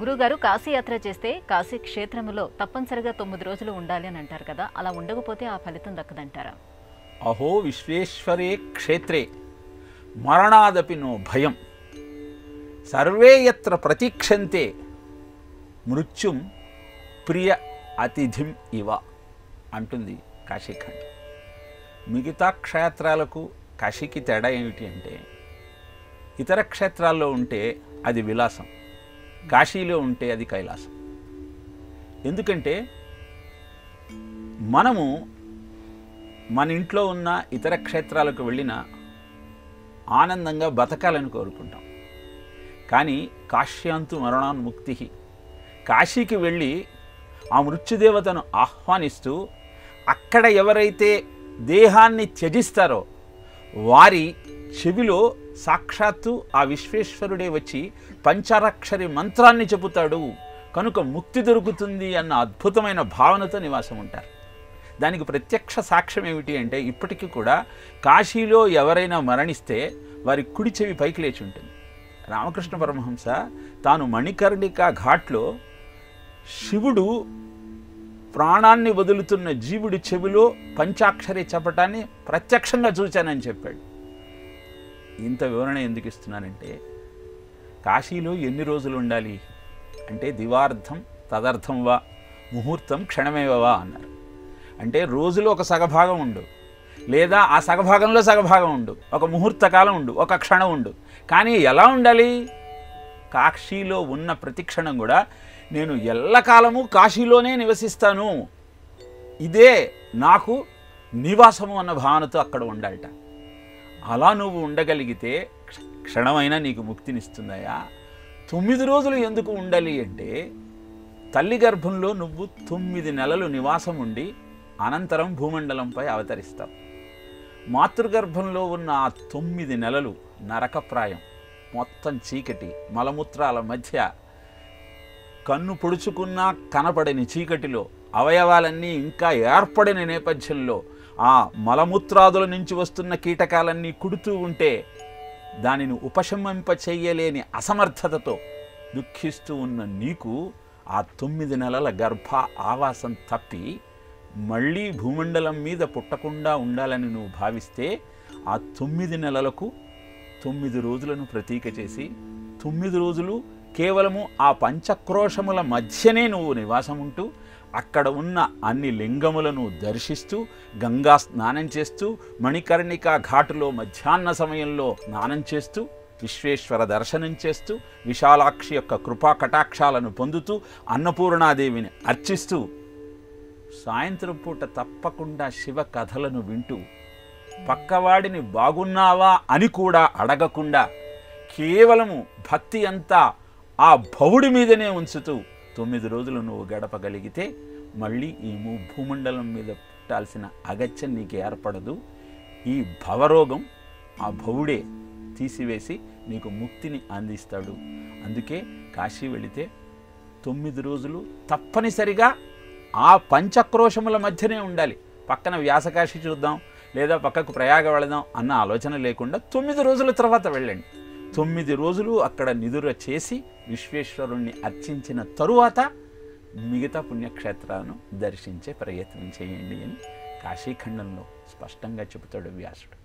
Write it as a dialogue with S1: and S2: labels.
S1: గురుగారు కాశీయాత్ర చేస్తే కాశీ క్షేత్రములో తప్పనిసరిగా తొమ్మిది రోజులు ఉండాలి అని అంటారు కదా అలా ఉండకపోతే ఆ ఫలితం దక్కదంటారా?
S2: అహో విశ్వేశ్వరే క్షేత్రే మరణాదపి నో భయం. సర్వే ఎత్ర ప్రతీక్షంతే మృత్యుం ప్రియ అతిథిం ఇవ అంటుంది కాశీఖండ్. మిగతా క్షేత్రాలకు కాశీకి తేడా ఏమిటి అంటే ఇతర క్షేత్రాల్లో ఉంటే అది విలాసం. కాశీలో ఉంటే అది కైలాసం. ఎందుకంటే మనము మన ఇంట్లో ఉన్న ఇతర క్షేత్రాలకు వెళ్ళిన ఆనందంగా బతకాలని కోరుకుంటాం. కానీ కాశ్యాంతు మరణాన్ముక్తి కాశీకి వెళ్ళి ఆ మృత్యుదేవతను ఆహ్వానిస్తూ అక్కడ ఎవరైతే దేహాన్ని త్యజిస్తారో వారి చెవిలో సాక్షాత్తు ఆ విశ్వేశ్వరుడే వచ్చి పంచారాక్షరి మంత్రాన్ని చెబుతాడు. కనుక ముక్తి దొరుకుతుంది అన్న అద్భుతమైన భావనతో నివాసం ఉంటారు. దానికి ప్రత్యక్ష సాక్ష్యం ఏమిటి అంటే ఇప్పటికీ కూడా కాశీలో ఎవరైనా మరణిస్తే వారి కుడి చెవి పైకి లేచి ఉంటుంది. రామకృష్ణ పరమహంస తాను మణికర్ణిక ఘాట్లో శివుడు ప్రాణాన్ని వదులుతున్న జీవుడి చెవిలో పంచాక్షరి చెప్పటాన్ని ప్రత్యక్షంగా చూశానని చెప్పాడు. ఇంత వివరణ ఎందుకు ఇస్తున్నానంటే కాశీలో ఎన్ని రోజులు ఉండాలి? అంటే దివార్థం తదర్థం వా ముహూర్తం క్షణమేవవా అన్నారు. అంటే రోజులో ఒక సగభాగం ఉండు. లేదా ఆ సగభాగంలో సగభాగం ఉండు. ఒక ముహూర్త కాలం ఉండు ఒక క్షణం ఉండు. కానీ ఎలా ఉండాలి? కాశీలో ఉన్న ప్రతి క్షణం కూడా నేను ఎల్లకాలము కాశీలోనే నివసిస్తాను. ఇదే నాకు నివాసము అన్న భావనతో అక్కడ ఉండాలట. అలా నువ్వు ఉండగలిగితే క్ష- క్షణమైనా నీకు ముక్తినిస్తుందయా తొమ్మిది రోజులు ఎందుకు ఉండాలి అంటే తల్లి గర్భంలో నువ్వు తొమ్మిది నెలలు నివాసం ఉండి అనంతరం భూమండలంపై అవతరిస్తావు. మాతృగర్భంలో ఉన్న ఆ తొమ్మిది నెలలు నరకప్రాయం మొత్తం చీకటి మలమూత్రాల మధ్య కన్ను పొడుచుకున్నా కనపడని చీకటిలో అవయవాలన్నీ ఇంకా ఏర్పడిన నేపథ్యంలో ఆ మలమూత్రాదుల నుంచి వస్తున్న కీటకాలన్నీ కుడుతూ ఉంటే దానిని ఉపశమింప చెయ్యలేని అసమర్థతతో దుఃఖిస్తూ ఉన్న నీకు ఆ తొమ్మిది నెలల గర్భ ఆవాసం తప్పి మళ్ళీ భూమండలం మీద పుట్టకుండా ఉండాలని నువ్వు భావిస్తే ఆ తొమ్మిది నెలలకు తొమ్మిది రోజులను ప్రతీక చేసి తొమ్మిది రోజులు కేవలము ఆ పంచక్రోశముల మధ్యనే నువ్వు నివాసం ఉంటూ అక్కడ ఉన్న అన్ని లింగములను దర్శిస్తూ గంగా స్నానం చేస్తూ మణికర్ణిక ఘాటులో మధ్యాహ్న సమయంలో స్నానం చేస్తూ విశ్వేశ్వర దర్శనం చేస్తూ విశాలాక్షి యొక్క కృపా కటాక్షాలను పొందుతూ అన్నపూర్ణాదేవిని అర్చిస్తూ సాయంత్రం పూట తప్పకుండా శివ కథలను వింటూ పక్కవాడిని బాగున్నావా అని కూడా అడగకుండా కేవలము భక్తి అంతా ఆ భవుడి మీదనే ఉంచుతూ తొమ్మిది రోజులు నువ్వు గడపగలిగితే మళ్ళీ ఈ భూమండలం మీద పుట్టాల్సిన అగత్యం నీకు ఏర్పడదు. ఈ భవరోగం ఆ భవుడే తీసివేసి నీకు ముక్తిని అందిస్తాడు. అందుకే కాశీ వెళితే తొమ్మిది రోజులు తప్పనిసరిగా ఆ పంచక్రోశముల మధ్యనే ఉండాలి. పక్కన వ్యాసకాశి చూద్దాం లేదా పక్కకు ప్రయాగ వెళదాం అన్న ఆలోచన లేకుండా తొమ్మిది రోజుల తర్వాత వెళ్ళండి. తొమ్మిది రోజులు అక్కడ నిదుర చేసి విశ్వేశ్వరుణ్ణి అర్చించిన తరువాత మిగతా పుణ్యక్షేత్రాలను దర్శించే ప్రయత్నం చేయండి అని కాశీఖండంలో స్పష్టంగా చెబుతాడు వ్యాసుడు.